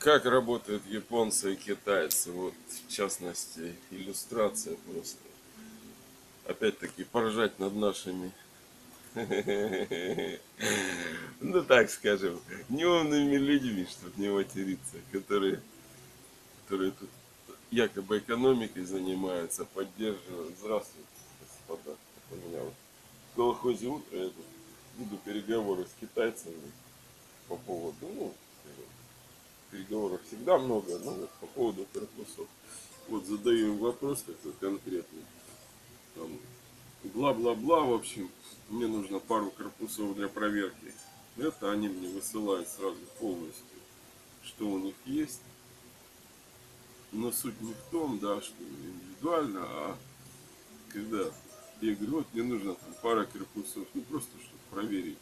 Как работают японцы и китайцы? Вот, в частности, иллюстрация просто. Опять-таки, поржать над нашими, ну так скажем, неумными людьми, чтобы не материться, которые, которые тут якобы экономикой занимаются, поддерживают. Здравствуйте, господа. У меня вот в колхозе утро я веду переговоры с китайцами по поводу, ну, переговоров всегда много, но вот по поводу корпусов. Вот задаю им вопрос такой конкретный. Там, бла-бла-бла, в общем, мне нужно пару корпусов для проверки. Это они мне высылают сразу полностью, что у них есть. Но суть не в том, да, что индивидуально, а когда я говорю, вот мне нужно там пара корпусов, ну просто чтобы проверить.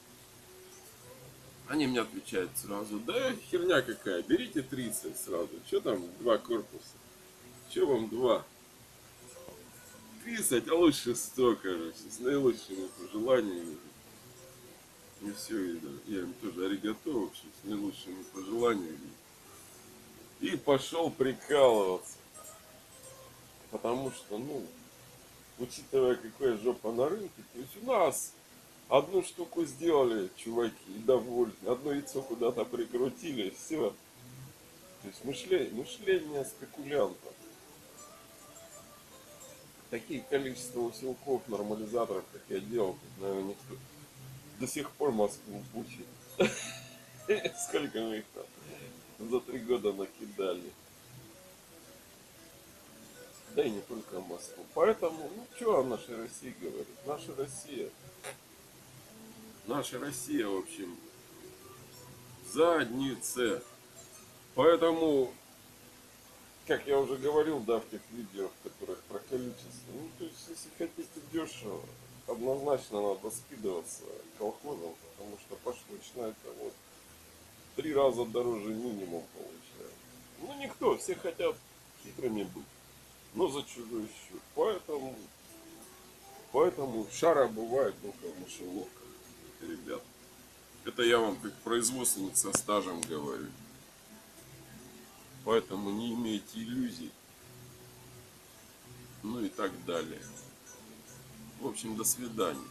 Они мне отвечают сразу, да херня какая, берите 30 сразу. Что там два корпуса? Что вам два? 30, а лучше 100, короче, с наилучшими пожеланиями. И все, да, я им тоже аригато, в общем, с наилучшими пожеланиями. И пошел прикалываться. Потому что, ну, учитывая, какая жопа на рынке, то есть у нас одну штуку сделали, чуваки, довольны. Одно яйцо куда-то прикрутили, все. То есть мышление, мышление спекулянтов. Такие количество усилков, нормализаторов, как я делал, наверное, никто до сих пор Москву пучит. Сколько мы их там за три года накидали. Да и не только Москву. Поэтому, ну что о нашей России говорит? Наша Россия наша Россия, в общем, заднице. Поэтому, как я уже говорил, да, в тех видео, в которых про количество, ну, то есть, если хотите дешево, однозначно надо скидываться колхозом, потому что поштучно это вот три раза дороже минимум получается. Ну, никто, все хотят хитрыми быть, но за чужой счет. Поэтому, поэтому шара бывает только в мышеловках ребят. Это я вам как производственник со стажем говорю. Поэтому не имейте иллюзий. Ну и так далее. В общем, до свидания.